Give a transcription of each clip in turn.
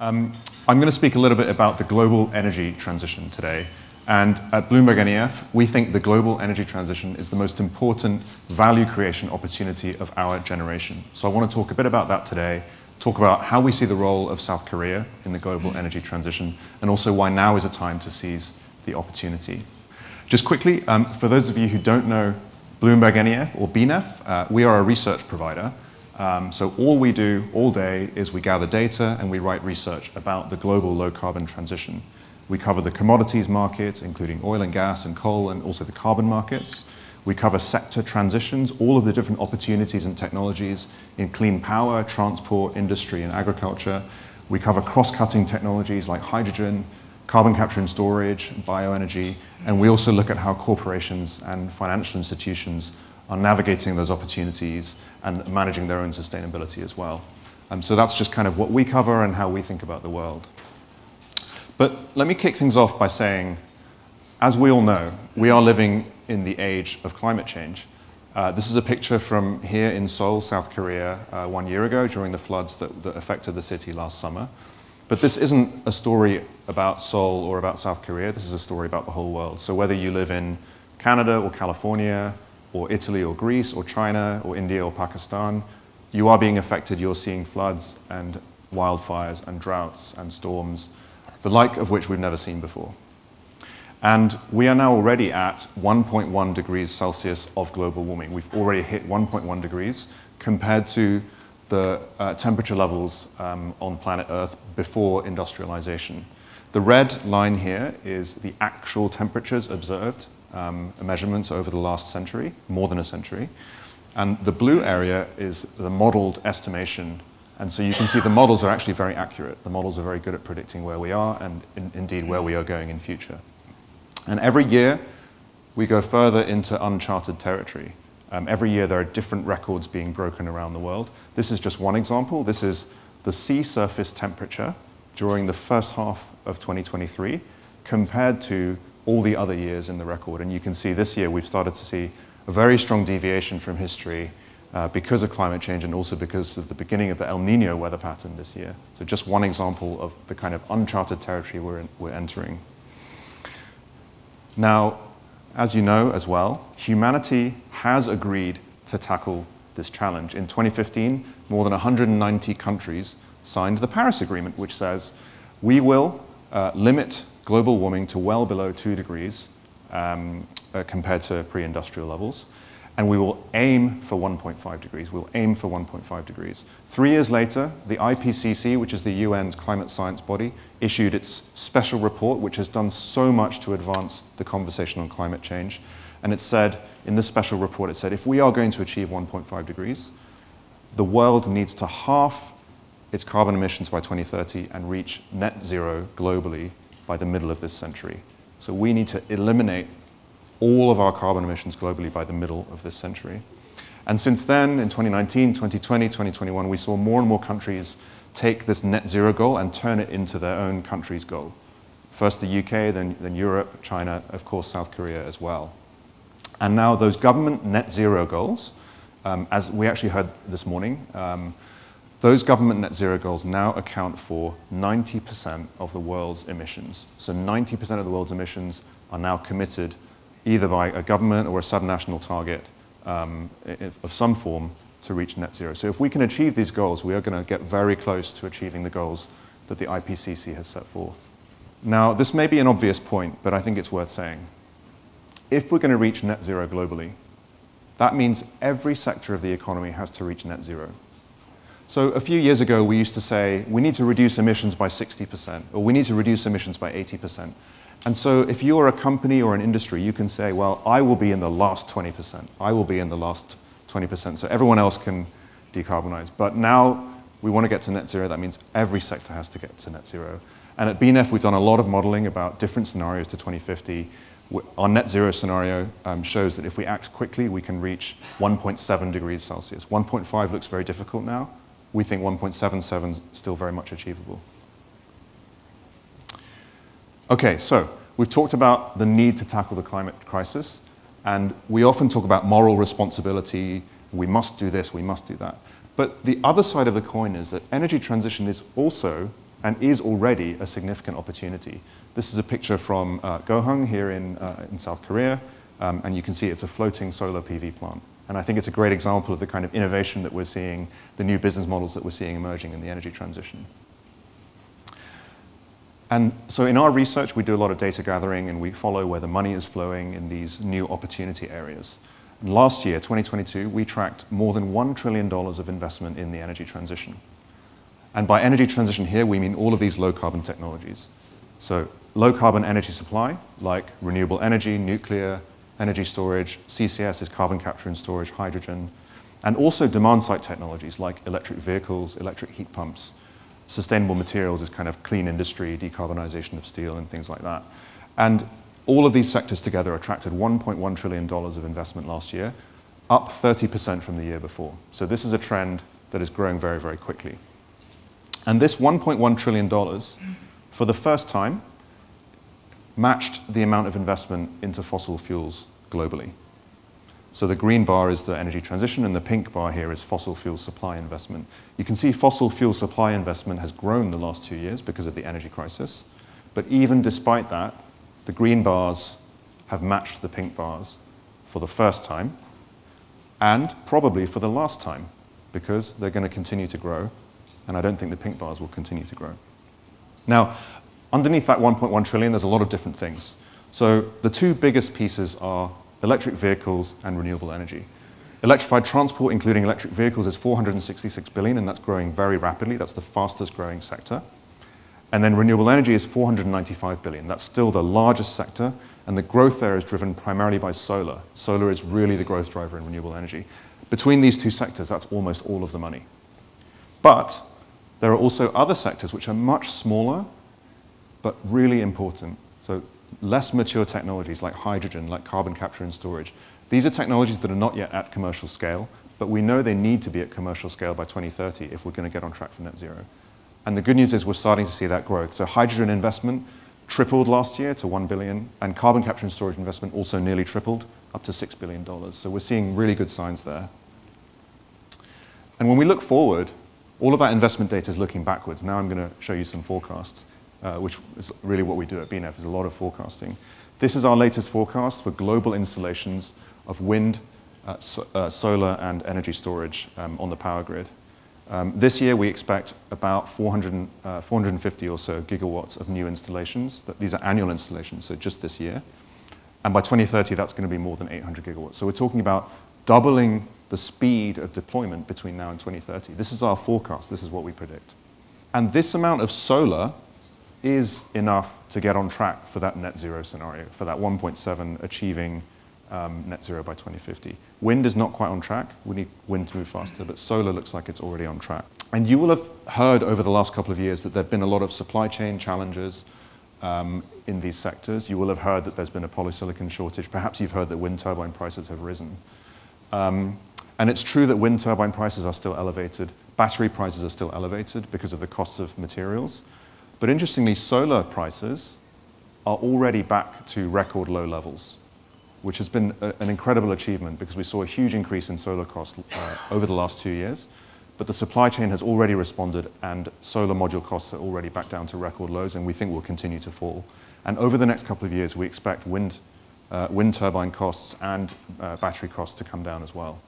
Um, I'm going to speak a little bit about the global energy transition today. And at Bloomberg NEF, we think the global energy transition is the most important value creation opportunity of our generation. So I want to talk a bit about that today, talk about how we see the role of South Korea in the global energy transition, and also why now is a time to seize the opportunity. Just quickly, um, for those of you who don't know Bloomberg NEF or BNEF, uh, we are a research provider. Um, so all we do all day is we gather data and we write research about the global low carbon transition. We cover the commodities market, including oil and gas and coal, and also the carbon markets. We cover sector transitions, all of the different opportunities and technologies in clean power, transport, industry, and agriculture. We cover cross-cutting technologies like hydrogen, carbon capture and storage, bioenergy, and we also look at how corporations and financial institutions are navigating those opportunities and managing their own sustainability as well. Um, so that's just kind of what we cover and how we think about the world. But let me kick things off by saying, as we all know, we are living in the age of climate change. Uh, this is a picture from here in Seoul, South Korea, uh, one year ago during the floods that, that affected the city last summer. But this isn't a story about Seoul or about South Korea. This is a story about the whole world. So whether you live in Canada or California, or Italy or Greece or China or India or Pakistan, you are being affected. You're seeing floods and wildfires and droughts and storms, the like of which we've never seen before. And we are now already at 1.1 degrees Celsius of global warming. We've already hit 1.1 degrees compared to the uh, temperature levels um, on planet Earth before industrialization. The red line here is the actual temperatures observed um, measurements over the last century, more than a century. And the blue area is the modeled estimation. And so you can see the models are actually very accurate. The models are very good at predicting where we are and in, indeed where we are going in future. And every year, we go further into uncharted territory. Um, every year, there are different records being broken around the world. This is just one example. This is the sea surface temperature during the first half of 2023 compared to all the other years in the record. And you can see this year we've started to see a very strong deviation from history uh, because of climate change and also because of the beginning of the El Nino weather pattern this year. So just one example of the kind of uncharted territory we're, in, we're entering. Now, as you know as well, humanity has agreed to tackle this challenge. In 2015, more than 190 countries signed the Paris Agreement, which says we will uh, limit global warming to well below 2 degrees um, uh, compared to pre-industrial levels. And we will aim for 1.5 degrees. We'll aim for 1.5 degrees. Three years later, the IPCC, which is the UN's climate science body, issued its special report, which has done so much to advance the conversation on climate change. And it said, in this special report, it said, if we are going to achieve 1.5 degrees, the world needs to halve its carbon emissions by 2030 and reach net zero globally by the middle of this century. So we need to eliminate all of our carbon emissions globally by the middle of this century. And since then, in 2019, 2020, 2021, we saw more and more countries take this net zero goal and turn it into their own country's goal. First the UK, then, then Europe, China, of course, South Korea as well. And now those government net zero goals, um, as we actually heard this morning, um, those government net zero goals now account for 90% of the world's emissions. So 90% of the world's emissions are now committed either by a government or a subnational target um, of some form to reach net zero. So if we can achieve these goals, we are going to get very close to achieving the goals that the IPCC has set forth. Now, this may be an obvious point, but I think it's worth saying. If we're going to reach net zero globally, that means every sector of the economy has to reach net zero. So a few years ago, we used to say, we need to reduce emissions by 60%, or we need to reduce emissions by 80%. And so if you're a company or an industry, you can say, well, I will be in the last 20%. I will be in the last 20%. So everyone else can decarbonize. But now we want to get to net zero. That means every sector has to get to net zero. And at BNEF, we've done a lot of modeling about different scenarios to 2050. Our net zero scenario um, shows that if we act quickly, we can reach 1.7 degrees Celsius. 1.5 looks very difficult now we think 1.77 is still very much achievable. Okay, so we've talked about the need to tackle the climate crisis, and we often talk about moral responsibility. We must do this, we must do that. But the other side of the coin is that energy transition is also and is already a significant opportunity. This is a picture from uh, Goheung here in, uh, in South Korea, um, and you can see it's a floating solar PV plant. And I think it's a great example of the kind of innovation that we're seeing, the new business models that we're seeing emerging in the energy transition. And so in our research, we do a lot of data gathering and we follow where the money is flowing in these new opportunity areas. And last year, 2022, we tracked more than $1 trillion of investment in the energy transition. And by energy transition here, we mean all of these low carbon technologies. So low carbon energy supply, like renewable energy, nuclear, energy storage, CCS is carbon capture and storage, hydrogen, and also demand side technologies like electric vehicles, electric heat pumps, sustainable materials is kind of clean industry, decarbonization of steel, and things like that. And all of these sectors together attracted $1.1 trillion of investment last year, up 30% from the year before. So this is a trend that is growing very, very quickly. And this $1.1 trillion, for the first time, matched the amount of investment into fossil fuels globally. So the green bar is the energy transition, and the pink bar here is fossil fuel supply investment. You can see fossil fuel supply investment has grown the last two years because of the energy crisis. But even despite that, the green bars have matched the pink bars for the first time, and probably for the last time, because they're going to continue to grow, and I don't think the pink bars will continue to grow. Now, underneath that 1.1 trillion, there's a lot of different things. So the two biggest pieces are electric vehicles and renewable energy. Electrified transport, including electric vehicles, is 466 billion, and that's growing very rapidly. That's the fastest growing sector. And then renewable energy is 495 billion. That's still the largest sector, and the growth there is driven primarily by solar. Solar is really the growth driver in renewable energy. Between these two sectors, that's almost all of the money. But there are also other sectors which are much smaller, but really important. So less mature technologies like hydrogen, like carbon capture and storage. These are technologies that are not yet at commercial scale, but we know they need to be at commercial scale by 2030 if we're going to get on track for net zero. And the good news is we're starting to see that growth. So hydrogen investment tripled last year to 1 billion, and carbon capture and storage investment also nearly tripled up to $6 billion. So we're seeing really good signs there. And when we look forward, all of that investment data is looking backwards. Now I'm going to show you some forecasts uh, which is really what we do at BNEF, is a lot of forecasting. This is our latest forecast for global installations of wind, uh, so, uh, solar, and energy storage um, on the power grid. Um, this year, we expect about 400, uh, 450 or so gigawatts of new installations. These are annual installations, so just this year. And by 2030, that's going to be more than 800 gigawatts. So we're talking about doubling the speed of deployment between now and 2030. This is our forecast. This is what we predict. And this amount of solar is enough to get on track for that net zero scenario, for that 1.7 achieving um, net zero by 2050. Wind is not quite on track. We need wind to move faster, but solar looks like it's already on track. And you will have heard over the last couple of years that there have been a lot of supply chain challenges um, in these sectors. You will have heard that there's been a polysilicon shortage. Perhaps you've heard that wind turbine prices have risen. Um, and it's true that wind turbine prices are still elevated. Battery prices are still elevated because of the costs of materials. But interestingly, solar prices are already back to record low levels, which has been a, an incredible achievement because we saw a huge increase in solar costs uh, over the last two years. But the supply chain has already responded, and solar module costs are already back down to record lows, and we think will continue to fall. And over the next couple of years, we expect wind, uh, wind turbine costs and uh, battery costs to come down as well.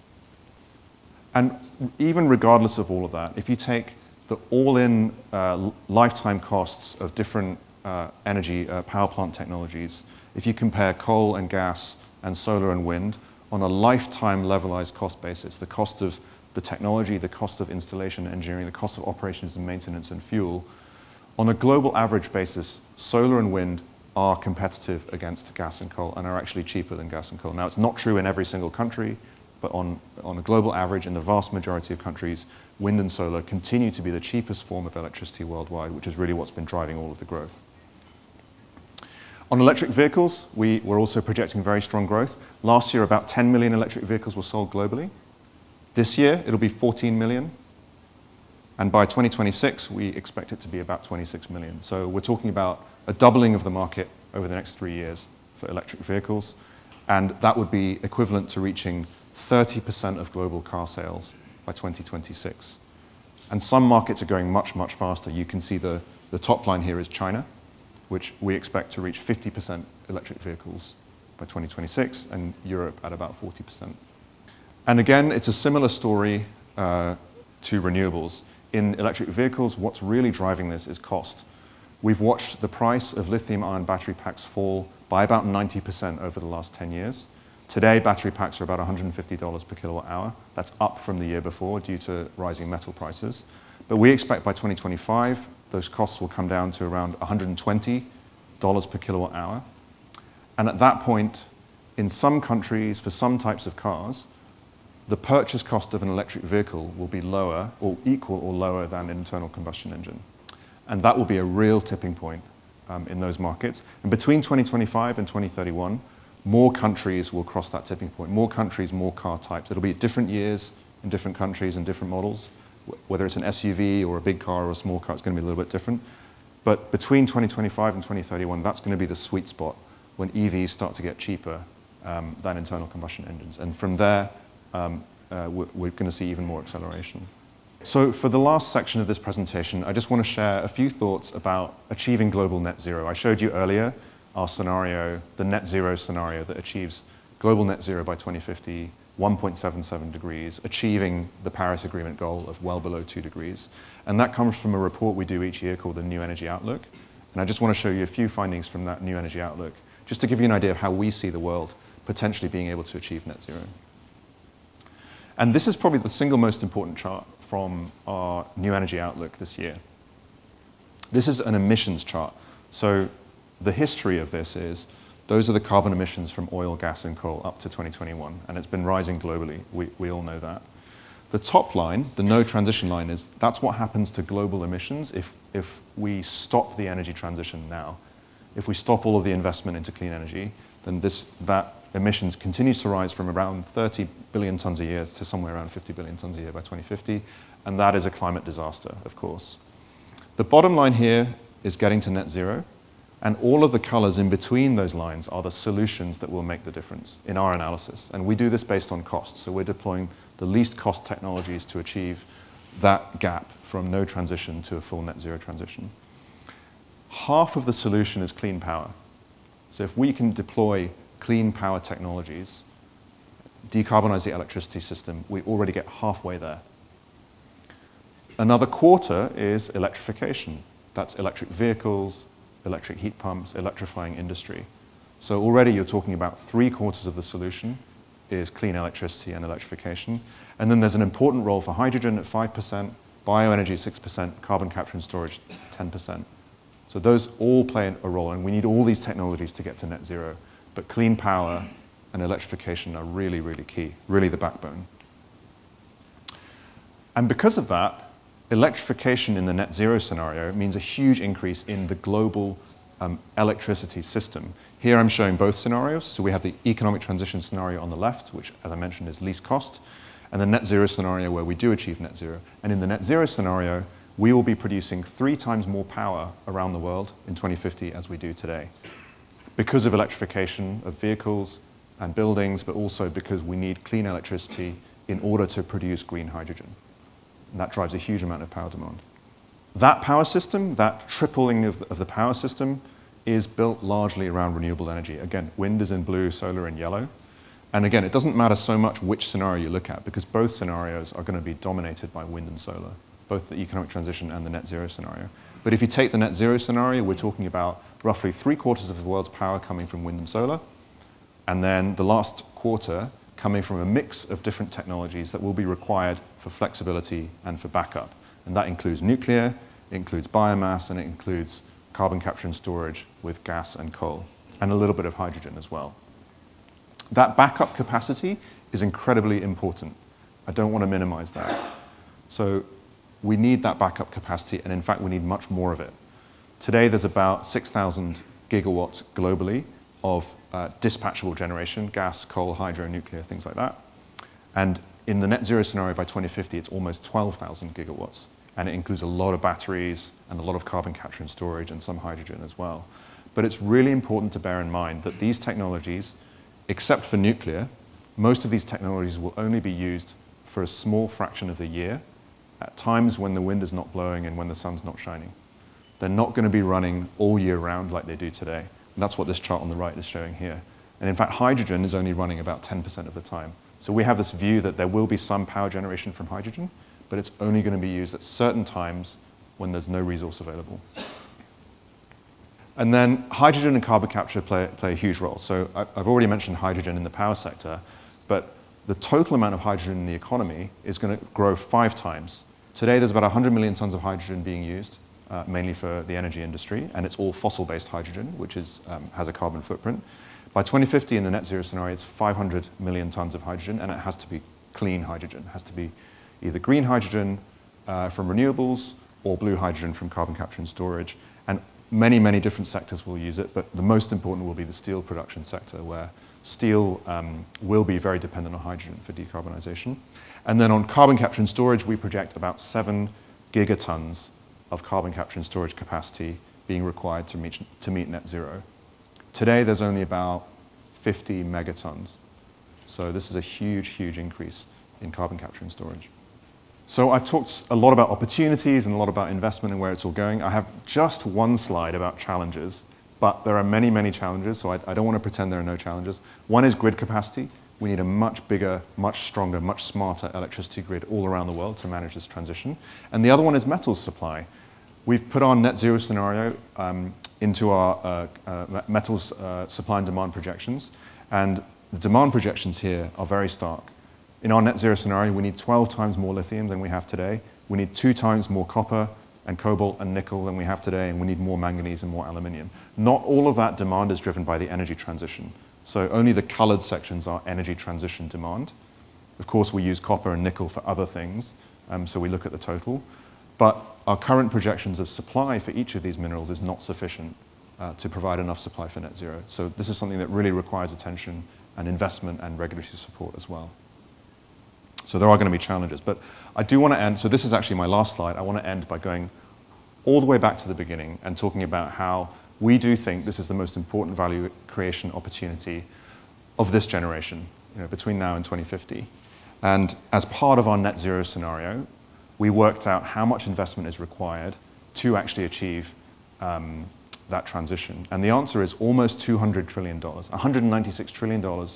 And even regardless of all of that, if you take the all-in uh, lifetime costs of different uh, energy uh, power plant technologies, if you compare coal and gas and solar and wind on a lifetime levelized cost basis, the cost of the technology, the cost of installation engineering, the cost of operations and maintenance and fuel, on a global average basis, solar and wind are competitive against gas and coal and are actually cheaper than gas and coal. Now, it's not true in every single country but on, on a global average, in the vast majority of countries, wind and solar continue to be the cheapest form of electricity worldwide, which is really what's been driving all of the growth. On electric vehicles, we were also projecting very strong growth. Last year, about 10 million electric vehicles were sold globally. This year, it'll be 14 million. And by 2026, we expect it to be about 26 million. So we're talking about a doubling of the market over the next three years for electric vehicles. And that would be equivalent to reaching 30% of global car sales by 2026. And some markets are going much, much faster. You can see the, The top line here is China, which we expect to reach 50% electric vehicles by 2026, and Europe at about 40%. And again, it's a similar story uh, to renewables. In electric vehicles, what's really driving this is cost. We've watched the price of lithium ion battery packs fall by about 90% over the last 10 years. Today, battery packs are about $150 per kilowatt hour. That's up from the year before due to rising metal prices. But we expect by 2025, those costs will come down to around $120 per kilowatt hour. And at that point, in some countries, for some types of cars, the purchase cost of an electric vehicle will be lower or equal or lower than an internal combustion engine. And that will be a real tipping point um, in those markets. And between 2025 and 2031, more countries will cross that tipping point. More countries, more car types. It'll be different years in different countries and different models. Whether it's an SUV or a big car or a small car, it's going to be a little bit different. But between 2025 and 2031, that's going to be the sweet spot when EVs start to get cheaper um, than internal combustion engines. And from there, um, uh, we're, we're going to see even more acceleration. So for the last section of this presentation, I just want to share a few thoughts about achieving global net zero. I showed you earlier our scenario, the net zero scenario that achieves global net zero by 2050, 1.77 degrees, achieving the Paris Agreement goal of well below 2 degrees. And that comes from a report we do each year called the New Energy Outlook. And I just want to show you a few findings from that New Energy Outlook, just to give you an idea of how we see the world potentially being able to achieve net zero. And this is probably the single most important chart from our New Energy Outlook this year. This is an emissions chart. So the history of this is those are the carbon emissions from oil, gas, and coal up to 2021, and it's been rising globally. We, we all know that. The top line, the no transition line, is that's what happens to global emissions if, if we stop the energy transition now. If we stop all of the investment into clean energy, then this, that emissions continues to rise from around 30 billion tons a year to somewhere around 50 billion tons a year by 2050, and that is a climate disaster, of course. The bottom line here is getting to net zero, and all of the colors in between those lines are the solutions that will make the difference in our analysis. And we do this based on cost, so we're deploying the least cost technologies to achieve that gap from no transition to a full net zero transition. Half of the solution is clean power. So if we can deploy clean power technologies, decarbonize the electricity system, we already get halfway there. Another quarter is electrification. That's electric vehicles, electric heat pumps, electrifying industry. So already you're talking about three quarters of the solution is clean electricity and electrification. And then there's an important role for hydrogen at 5%, bioenergy 6%, carbon capture and storage 10%. So those all play a role, and we need all these technologies to get to net zero. But clean power and electrification are really, really key, really the backbone. And because of that, electrification in the net zero scenario means a huge increase in the global um, electricity system. Here I'm showing both scenarios. So we have the economic transition scenario on the left, which, as I mentioned, is least cost, and the net zero scenario where we do achieve net zero. And in the net zero scenario, we will be producing three times more power around the world in 2050 as we do today because of electrification of vehicles and buildings, but also because we need clean electricity in order to produce green hydrogen. That drives a huge amount of power demand. That power system, that tripling of, of the power system, is built largely around renewable energy. Again, wind is in blue, solar in yellow. And again, it doesn't matter so much which scenario you look at because both scenarios are going to be dominated by wind and solar, both the economic transition and the net zero scenario. But if you take the net zero scenario, we're talking about roughly three quarters of the world's power coming from wind and solar, and then the last quarter coming from a mix of different technologies that will be required for flexibility and for backup. And that includes nuclear, includes biomass, and it includes carbon capture and storage with gas and coal, and a little bit of hydrogen as well. That backup capacity is incredibly important. I don't want to minimize that. So we need that backup capacity, and in fact, we need much more of it. Today, there's about 6,000 gigawatts globally of uh, dispatchable generation, gas, coal, hydro, nuclear, things like that. And in the net zero scenario by 2050, it's almost 12,000 gigawatts. And it includes a lot of batteries and a lot of carbon capture and storage and some hydrogen as well. But it's really important to bear in mind that these technologies, except for nuclear, most of these technologies will only be used for a small fraction of the year at times when the wind is not blowing and when the sun's not shining. They're not going to be running all year round like they do today. And that's what this chart on the right is showing here. And in fact, hydrogen is only running about 10% of the time. So we have this view that there will be some power generation from hydrogen, but it's only going to be used at certain times when there's no resource available. And then hydrogen and carbon capture play, play a huge role. So I've already mentioned hydrogen in the power sector, but the total amount of hydrogen in the economy is going to grow five times. Today, there's about 100 million tons of hydrogen being used, uh, mainly for the energy industry, and it's all fossil-based hydrogen, which is, um, has a carbon footprint. By 2050, in the net zero scenario, it's 500 million tons of hydrogen, and it has to be clean hydrogen. It has to be either green hydrogen uh, from renewables or blue hydrogen from carbon capture and storage. And many, many different sectors will use it, but the most important will be the steel production sector, where steel um, will be very dependent on hydrogen for decarbonization. And then on carbon capture and storage, we project about seven gigatons of carbon capture and storage capacity being required to meet, to meet net zero. Today, there's only about 50 megatons. So this is a huge, huge increase in carbon capture and storage. So I've talked a lot about opportunities and a lot about investment and where it's all going. I have just one slide about challenges, but there are many, many challenges, so I, I don't want to pretend there are no challenges. One is grid capacity. We need a much bigger, much stronger, much smarter electricity grid all around the world to manage this transition. And the other one is metals supply. We've put our net zero scenario um, into our uh, uh, metals uh, supply and demand projections, and the demand projections here are very stark. In our net zero scenario, we need 12 times more lithium than we have today. We need two times more copper and cobalt and nickel than we have today, and we need more manganese and more aluminium. Not all of that demand is driven by the energy transition. So only the colored sections are energy transition demand. Of course, we use copper and nickel for other things, um, so we look at the total. But our current projections of supply for each of these minerals is not sufficient uh, to provide enough supply for net zero. So this is something that really requires attention and investment and regulatory support as well. So there are going to be challenges. But I do want to end, so this is actually my last slide. I want to end by going all the way back to the beginning and talking about how we do think this is the most important value creation opportunity of this generation, you know, between now and 2050. And as part of our net zero scenario, we worked out how much investment is required to actually achieve um, that transition. And the answer is almost $200 trillion, $196 trillion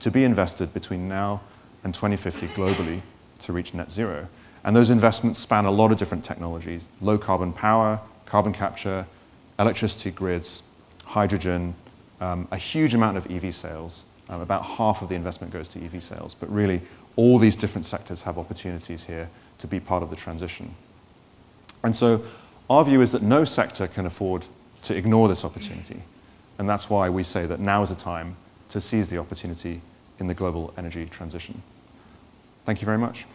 to be invested between now and 2050 globally to reach net zero. And those investments span a lot of different technologies, low carbon power, carbon capture, electricity grids, hydrogen, um, a huge amount of EV sales. Um, about half of the investment goes to EV sales. But really, all these different sectors have opportunities here to be part of the transition. And so our view is that no sector can afford to ignore this opportunity. And that's why we say that now is the time to seize the opportunity in the global energy transition. Thank you very much.